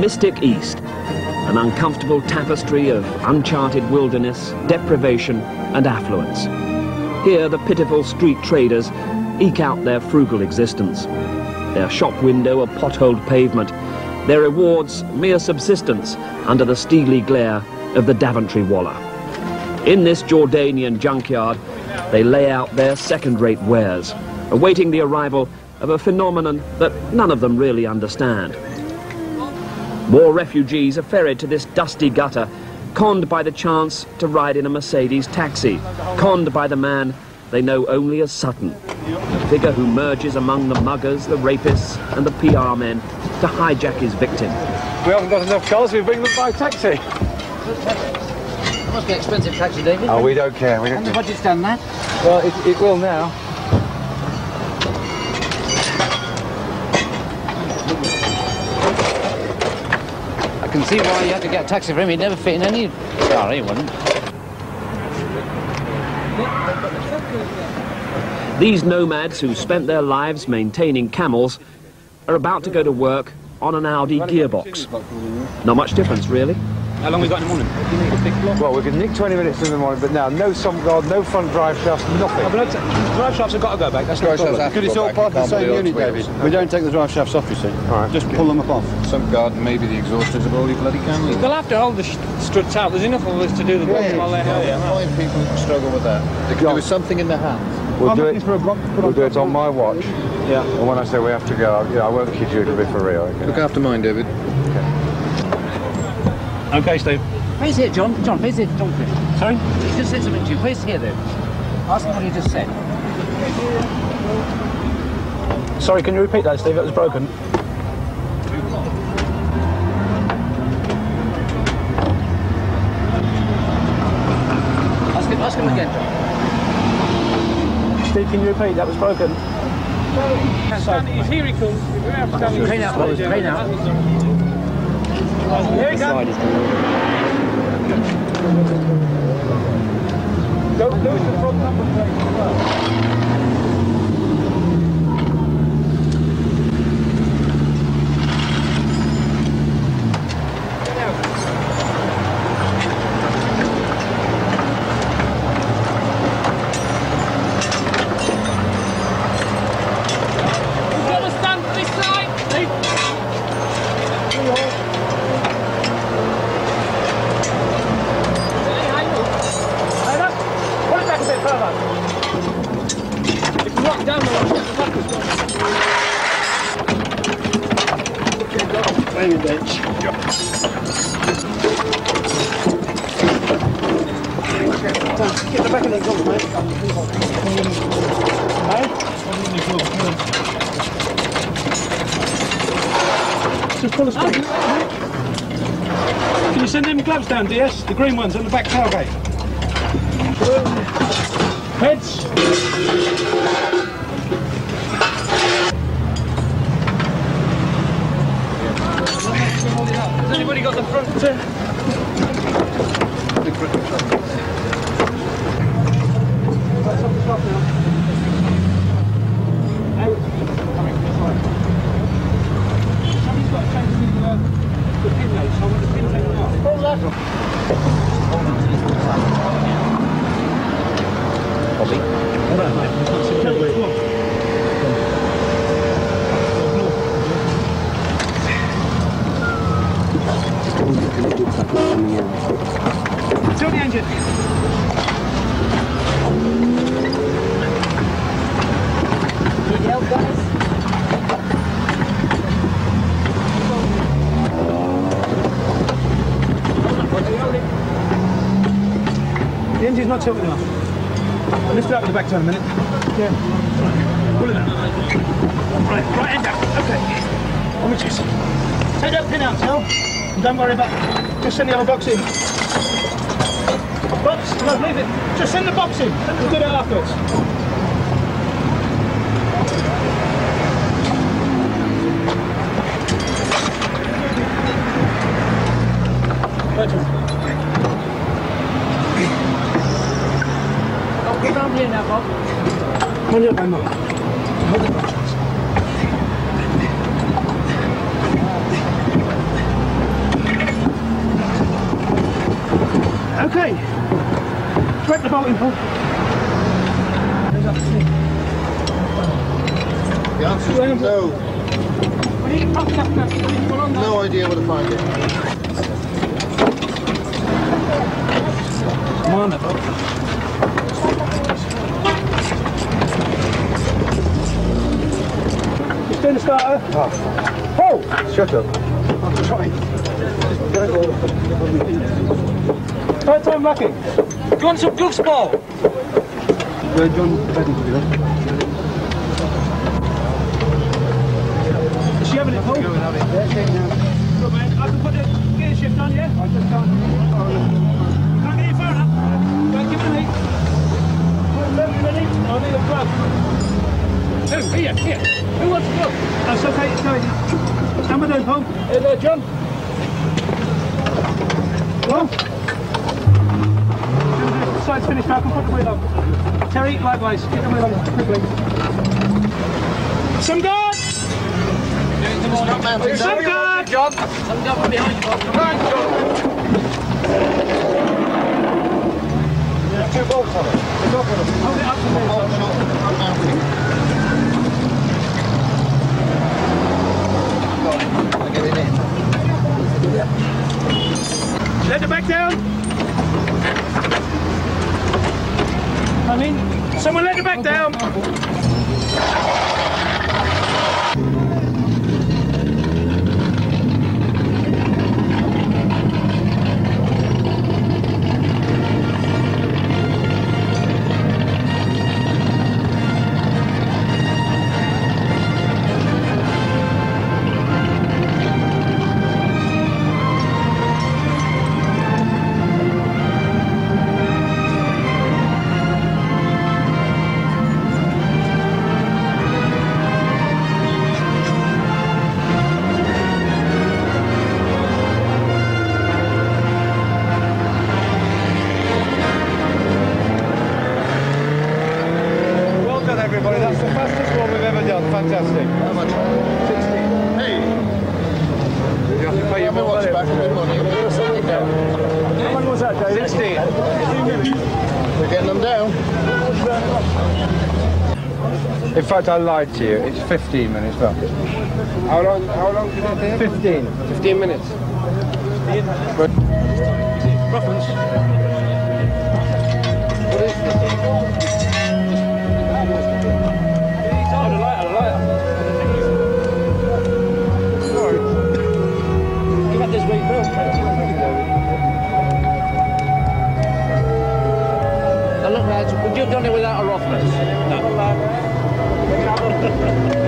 mystic East, an uncomfortable tapestry of uncharted wilderness, deprivation and affluence. Here the pitiful street traders eke out their frugal existence. Their shop window a potholed pavement, their rewards mere subsistence under the steely glare of the Daventry Walla. In this Jordanian junkyard, they lay out their second-rate wares, awaiting the arrival of a phenomenon that none of them really understand. War refugees are ferried to this dusty gutter, conned by the chance to ride in a Mercedes taxi, conned by the man they know only as Sutton, the figure who merges among the muggers, the rapists and the PR men to hijack his victim. We haven't got enough cars, we bring them by taxi. It must be expensive taxi, David. Oh, we don't care. We don't And the care. budget's done that. Well, it, it will now. Can see why you had to get a taxi for him. He'd never fit in any car, he wouldn't. These nomads who spent their lives maintaining camels are about to go to work on an Audi gearbox. Not much difference, really. How long we got in the morning? Well, we can nick 20 minutes in the morning, but now no sump guard, no front drive shafts, nothing. Oh, but that's- drive shafts have got to go back. That's no problem. Because it's all part of the same unit, David. We don't take the drive shafts off, you see. All right. Just pull them up off. Sump guard, maybe the exhausters of all you bloody camels. They'll have to hold the sh- struts out. There's enough of us to do the bottom while they're held. Yeah, why people struggle with that? They can do something in their hands. We'll I'm do it. for a block to put We'll on do it on my watch. Yeah. And when I say we have to go, yeah, I won't kid you, it'll be for real. Okay? Look after mine, David. Okay, Steve. Please here, John. John, please here, John. Please. Sorry? He just said something to you. Please here, though. Ask him what he just said. Sorry, can you repeat that, Steve? That was broken. Ask him, ask him again, John. Steve, can you repeat? That was broken. He's here, he comes. Train out, boys. Train out. Here he comes. Go, go to the front number plate as well. Hold up. Pull it back a bit further. You can rock down the one, get the back as well. Very bench. Get the back of the exhaust, mate. Mate? Just pull a string. Can you send them gloves down, DS? The green ones on the back tailgate. Heads. Has anybody got the front? Uh... That's off the top now. Out. Coming this way. Somebody's got to change the, uh, the pin notes. I want the pin taken off. Pull that. Tilt the engine. The engine's not tilted enough. Lift it up with the back turn a minute. Yeah. Right. Pull it out. Right, right end up. Okay. On with this. Take that pin out, Tel. And don't worry about it. Just send the other box in. Box? No, leave it. Just send the box in. We'll do that afterwards. handle by mouth. Handle by. Okay. Break the bolt in, The answer is no. No idea where to find it. Come on, starter. Oh! Shut up. I'm trying. Third time lucky. Do you want some goose ball? Where John Betty? Is she having it, Paul? Good, man. I can put the gear shift on, yeah? I just can't. Can't get it far enough. Right, give it a? I need a plug. Oh, here, here. Who wants a plug? That's okay, it's going. How am I doing, Paul? Hey there, John. Well, the side's finished now, I can put the wheel on. Terry, likewise, get the wheel on quickly. Sump guard! Sump guard! John. Some guy from behind you, Bob. Come on, John. Two bolts on it. There's not gonna Hold it up to me. In fact, I lied to you. It's 15 minutes, Bill. How long, how long did it take? 15. 15 minutes. 15 minutes. Ruffins. Look, lads, would you have done it without a Rothmans? Thank you.